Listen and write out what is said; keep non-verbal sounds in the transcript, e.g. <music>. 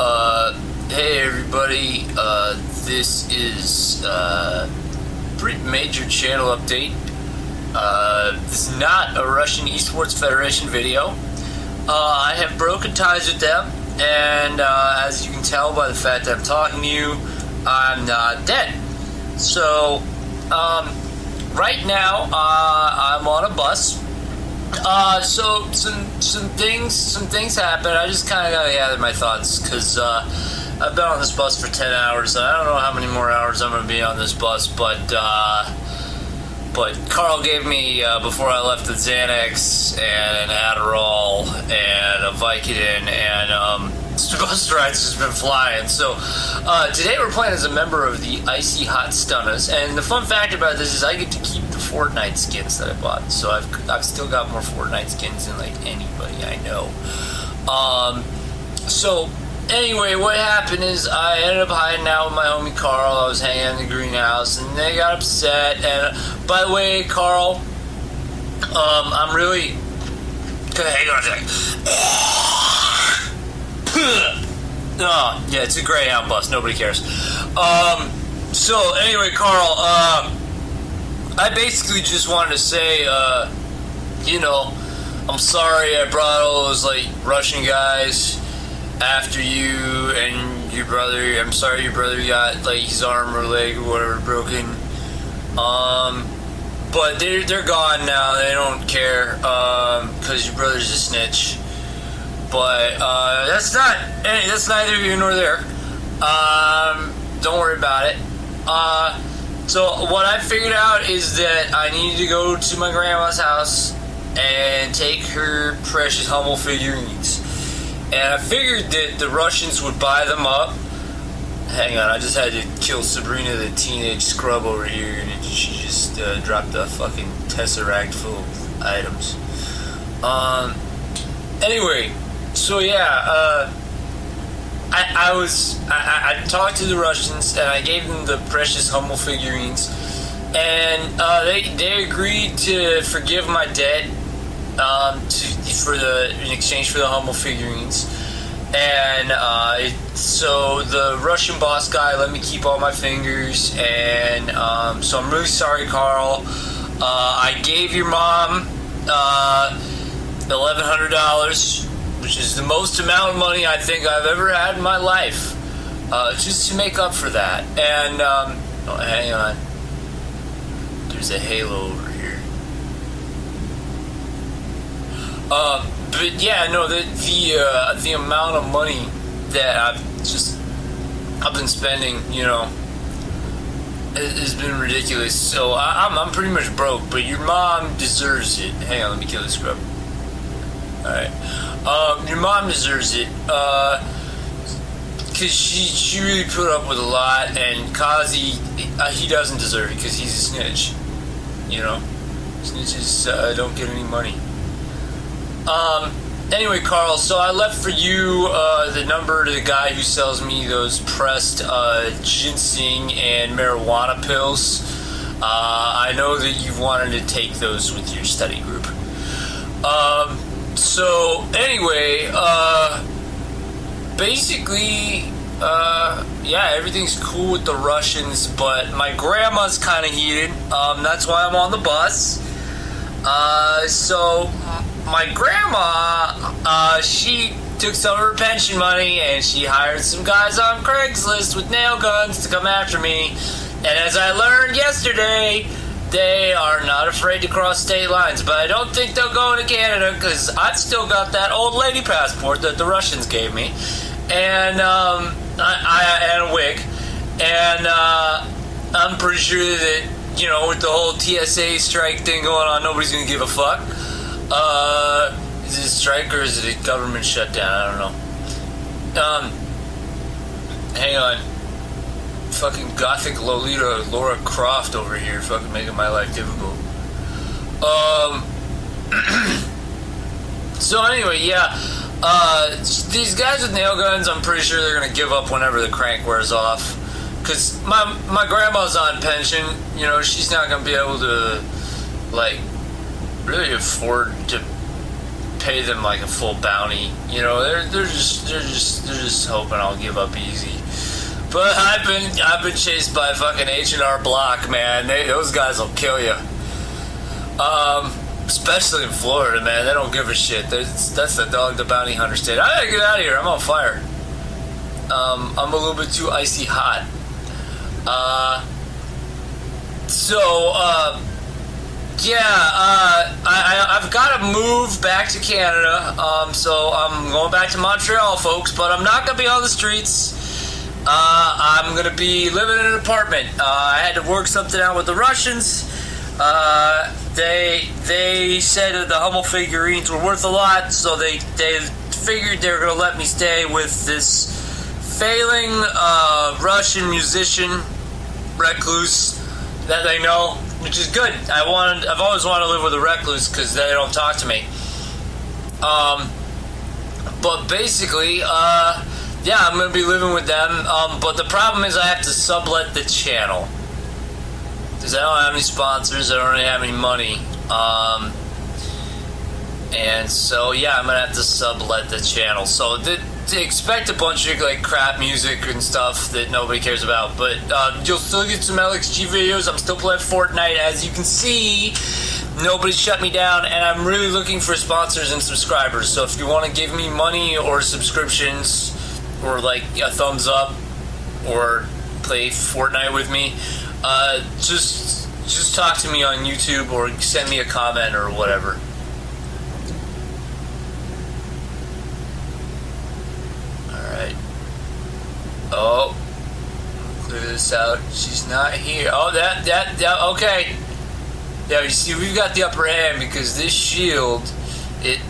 Uh, hey everybody, uh, this is uh, pretty major channel update. Uh, this is not a Russian Esports Federation video. Uh, I have broken ties with them, and uh, as you can tell by the fact that I'm talking to you, I'm not dead. So, um, right now, uh, I'm on a bus. Uh, so some some things some things happen. I just kind of gotta gather my thoughts because uh, I've been on this bus for ten hours, I don't know how many more hours I'm gonna be on this bus. But uh, but Carl gave me uh, before I left the Xanax and an Adderall and a Vicodin, and um, <laughs> bus ride's just been flying. So uh, today we're playing as a member of the Icy Hot Stunners, and the fun fact about this is I get to keep Fortnite skins that I bought. So I've I've still got more Fortnite skins than like anybody I know. Um, so anyway, what happened is I ended up hiding out with my homie Carl. I was hanging out in the greenhouse, and they got upset. And by the way, Carl, um, I'm really. Hang on a <coughs> oh, yeah, it's a Greyhound bus. Nobody cares. Um, so anyway, Carl, um, I basically just wanted to say, uh, you know, I'm sorry I brought all those like Russian guys after you and your brother. I'm sorry your brother got like his arm or leg or whatever broken. Um, but they're they're gone now. They don't care because your brother's a snitch. But uh, that's not hey, that's neither here nor there. Um, don't worry about it. Uh, so what I figured out is that I need to go to my grandma's house and take her precious Hummel figurines. And I figured that the Russians would buy them up. Hang on, I just had to kill Sabrina the teenage scrub over here, and she just uh, dropped a fucking tesseract full of items. Um. Anyway, so yeah, uh, I, I was I, I talked to the Russians and I gave them the precious Hummel figurines, and uh, they they agreed to forgive my debt um, to, for the in exchange for the Hummel figurines, and uh, so the Russian boss guy let me keep all my fingers, and um, so I'm really sorry, Carl. Uh, I gave your mom uh, eleven hundred dollars which is the most amount of money I think I've ever had in my life, uh, just to make up for that. And um, oh, hang on, there's a halo over here. Uh, but yeah, no, the the uh, the amount of money that I've just I've been spending, you know, has been ridiculous. So I, I'm I'm pretty much broke, but your mom deserves it. Hang on, let me kill this scrub. Right. Um, your mom deserves it. Uh, cause she she really put up with a lot, and Kazi uh, he doesn't deserve it because he's a snitch. You know, snitches uh, don't get any money. Um. Anyway, Carl, so I left for you uh, the number to the guy who sells me those pressed uh, ginseng and marijuana pills. Uh, I know that you've wanted to take those with your study group. Um, so anyway, uh, basically, uh, yeah, everything's cool with the Russians, but my grandma's kind of heated. Um, that's why I'm on the bus. Uh, so my grandma, uh, she took some of her pension money and she hired some guys on Craigslist with nail guns to come after me. And as I learned yesterday, they are not afraid to cross state lines, but I don't think they'll go into Canada because I've still got that old lady passport that the Russians gave me, and um, I, I and a wig, and uh, I'm pretty sure that you know with the whole TSA strike thing going on, nobody's gonna give a fuck. Uh, is it a strike or is it a government shutdown? I don't know. Um, hang on fucking gothic Lolita Laura Croft over here, fucking making my life difficult. Um. <clears throat> so anyway, yeah. Uh, these guys with nail guns, I'm pretty sure they're gonna give up whenever the crank wears off. Cause my my grandma's on pension, you know, she's not gonna be able to like really afford to pay them like a full bounty. You know, they're they're just they're just they're just hoping I'll give up easy. But I've been I've been chased by fucking H and R Block, man. They, those guys will kill you. Um, especially in Florida, man. They don't give a shit. That's, that's the dog, the bounty hunter state. I gotta get out of here. I'm on fire. Um, I'm a little bit too icy hot. Uh, so, uh, yeah, uh, I, have got to move back to Canada. Um, so I'm going back to Montreal, folks, but I'm not going to be on the streets. Uh, I'm to be living in an apartment. Uh, I had to work something out with the Russians. Uh, they they said that the Hummel figurines were worth a lot, so they, they figured they were to let me stay with this failing uh, Russian musician, recluse, that they know, which is good. I wanted, I've always wanted to live with a recluse because they don't talk to me. Um, but basically, uh, yeah, I'm gonna be living with them. Um, but the problem is, I have to sublet the channel because I don't have any sponsors. I don't really have any money. Um, and so yeah, I'm gonna have to sublet the channel. So the, expect a bunch of like crap music and stuff that nobody cares about, but uh, you'll still get some LXG videos. I'm still playing Fortnite, as you can see. Nobody shut me down, and I'm really looking for sponsors and subscribers. So if you want to give me money or subscriptions, or like a thumbs up, or play Fortnite with me, uh, just just talk to me on YouTube or send me a comment or whatever. All right. Oh, clear this out. She's not here. Oh, that, that, that, okay. Yeah, you see, we've got the upper hand because this shield, it.